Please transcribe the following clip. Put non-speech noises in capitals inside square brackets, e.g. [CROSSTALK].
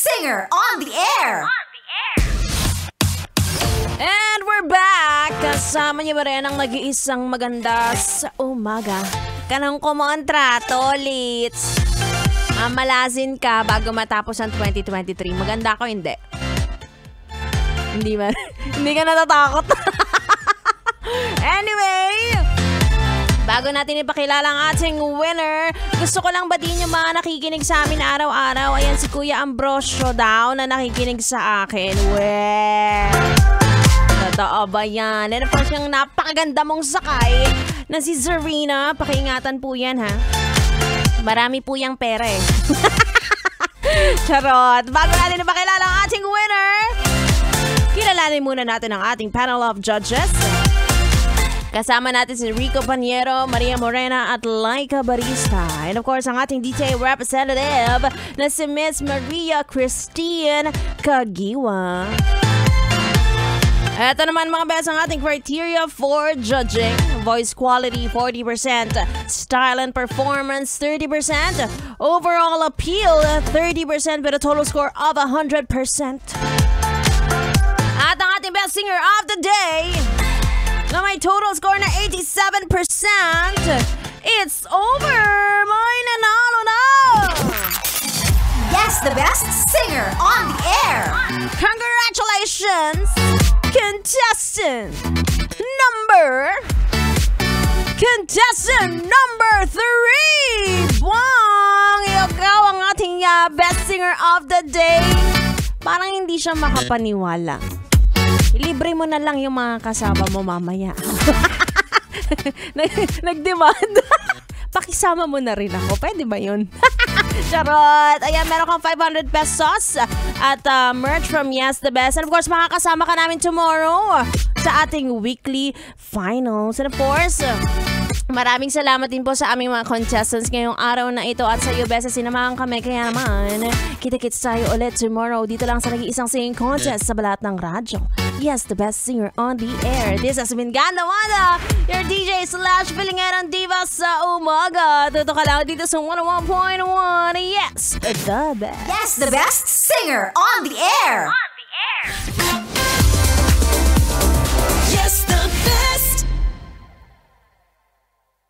singer on the air. And we're back! Kasama niyo ba rin ang nag-iisang maganda sa umaga? Kanang kumontrato, Litz. Mamalasin ka bago matapos ang 2023. Maganda ako, hindi. Hindi man. [LAUGHS] hindi ka natatakot. [LAUGHS] anyway, bago natin ipakilala ang ating winner, gusto ko lang batiin yung mga nakikinig sa amin araw-araw. Ayan si Kuya Ambrosio daw na nakikinig sa akin. Well, Totoo ba yan? Of course, yung napakaganda mong sakay na si Zarina. Pakiingatan po yan, ha? Marami po yung pera, eh. [LAUGHS] Charot! Bago natin napakilala ang ating winner, kilalanin muna natin ang ating panel of judges. Kasama natin si Rico Paniero, Maria Morena at Laika Barista. And of course, ang ating DJ representative na si Miss Maria Christine Kagiwa. Ito naman mga best ang ating criteria for judging. Voice quality 40%, style and performance 30%, overall appeal 30% with a total score of 100%. At ang ating best singer of the day it's over! May nanalo na! Yes, the best singer on the air. Congratulations, contestant number contestant number three. Buwang! Ikaw ang ating uh, best singer of the day. Parang hindi siya makapaniwala. Libre mo na lang yung mga kasama mo mamaya. [LAUGHS] [LAUGHS] Nag- Nag-demand. [LAUGHS] Pakisama mo na rin ako. Pwede ba yun? [LAUGHS] Charot! Ayan, meron kang 500 pesos at uh, merch from Yes The Best. And of course, makakasama ka namin tomorrow sa ating weekly finals. And of course, Maraming salamat din po sa aming mga contestants ngayong araw na ito at sa iyo, Besa, sinamahan kami. Kaya naman, kita-kits tayo ulit tomorrow dito lang sa nag-iisang singing contest sa balat ng radyo. Yes, the best singer on the air. This has been Ganda Wanda, your DJ slash Pilingerang Diva sa umaga. Tuto ka lang dito sa 101.1. Yes, the best. Yes, the best singer on the air. On the air.